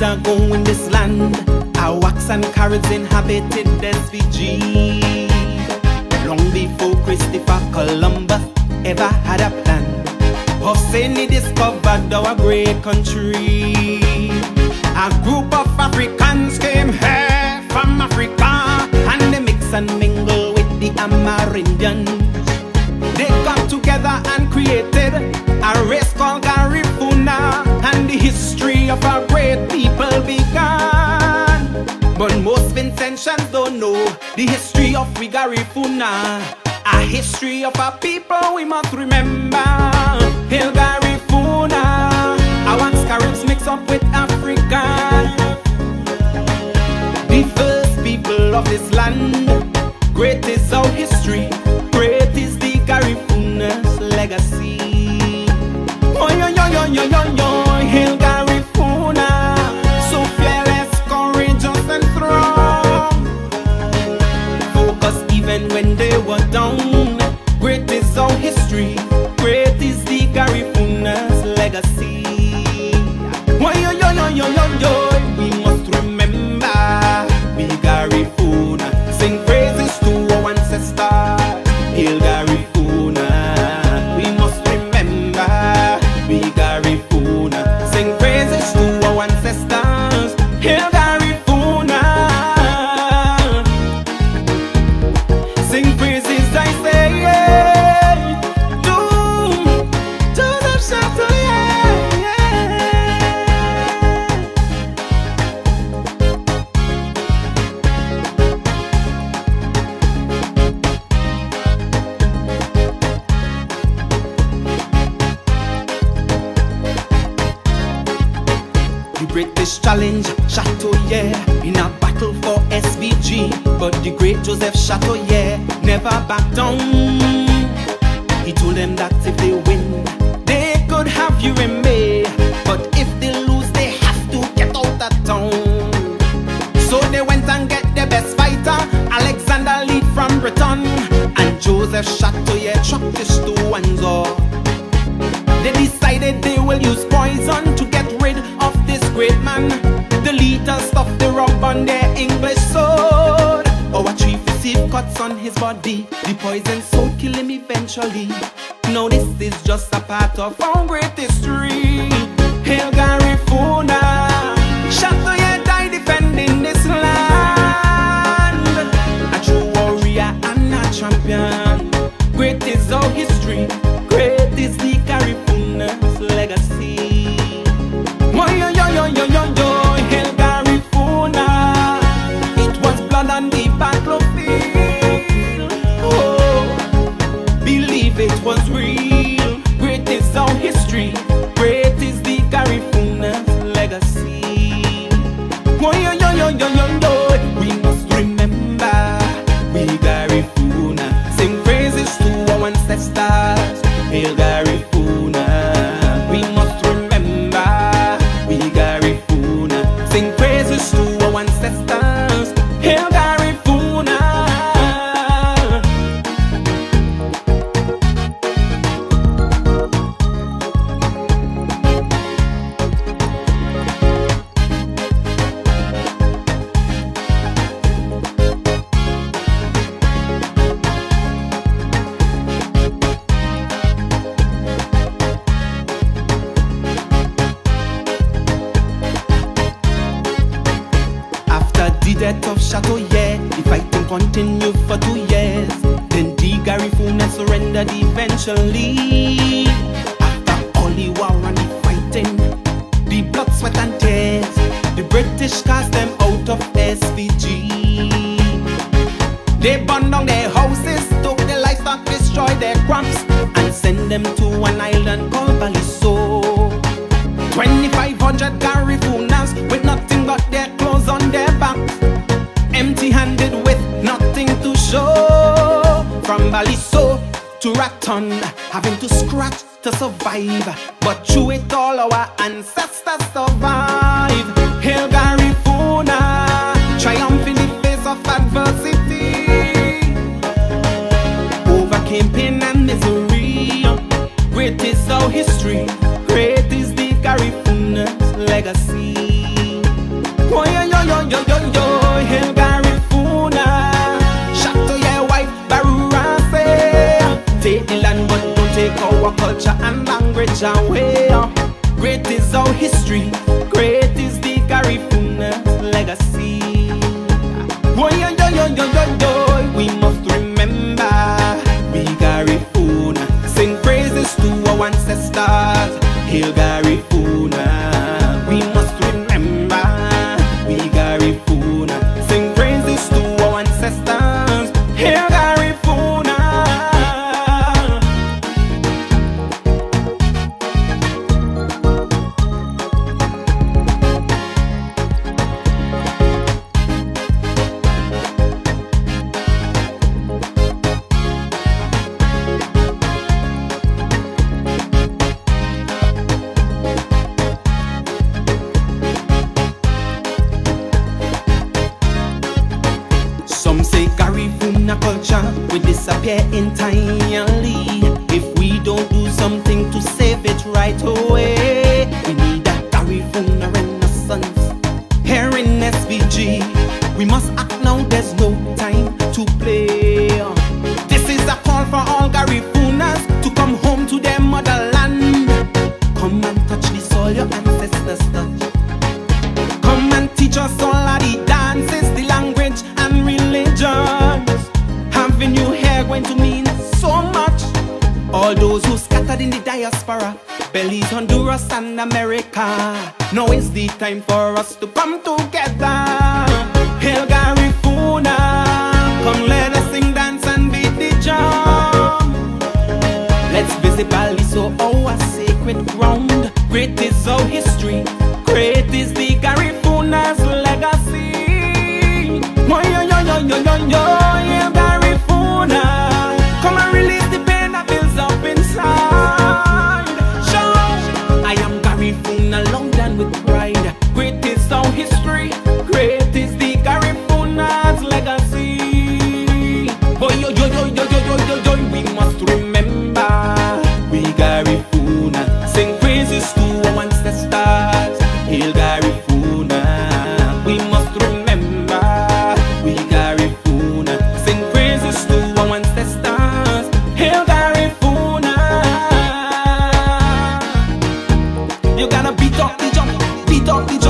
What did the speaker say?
centuries ago in this land. Arawaks and carrots inhabited this SVG. Long before Christopher Columbus ever had a plan. Hussein discovered our great country. A group of Africans came here from Africa and they mix and mingle with the Amerindians. They got together and created a race called Garifuna, and the history of our people began. But most Vincentians don't know the history of we Garifuna, a history of our people we must remember. Hail Garifuna, our Caribs mix up with Africa. The first people of this land, even when they were down. Great is our history, British challenge Chatoyer in a battle for SVG. But the great Joseph Chatoyer never backed down. He told them that if they win, they could have you his body. The poison so kill him eventually. Now this is just a part of our great history. Hail Garifuna, continued for two years. Then the Garifuna surrendered eventually. After all the war and the fighting, the blood, sweat and tears, the British cast them out of SVG. They burned down their houses, took their livestock, destroyed their crops, and sent them to an island to having to scratch to survive. But through it all, our ancestors survive. Hail Garifuna, triumph in the face of adversity. Overcame pain and misery. Great is our history, great is the Garifuna's legacy. Away. Great is our history, great is the Garifuna's legacy. Yo, yo, yo, yo, yo, yo, we must remember we Garifuna. Sing praises to our ancestors. Hail Garifuna. Some say Garifuna culture will disappear entirely if we don't do something to save it right away. We need a Garifuna renaissance here in SVG. We must act now, there's no time to play. You going to mean so much. All those who scattered in the diaspora, Belize, Honduras, and America. Now is the time for us to come together. Hail Garifuna, come let us sing, dance, and beat the drum. Let's visit Balliceaux, our sacred ground. Great is our history, great is the Garifuna's legacy. Yo, yo, yo, yo, yo, yo. You gotta beat off the jump, beat off the jump.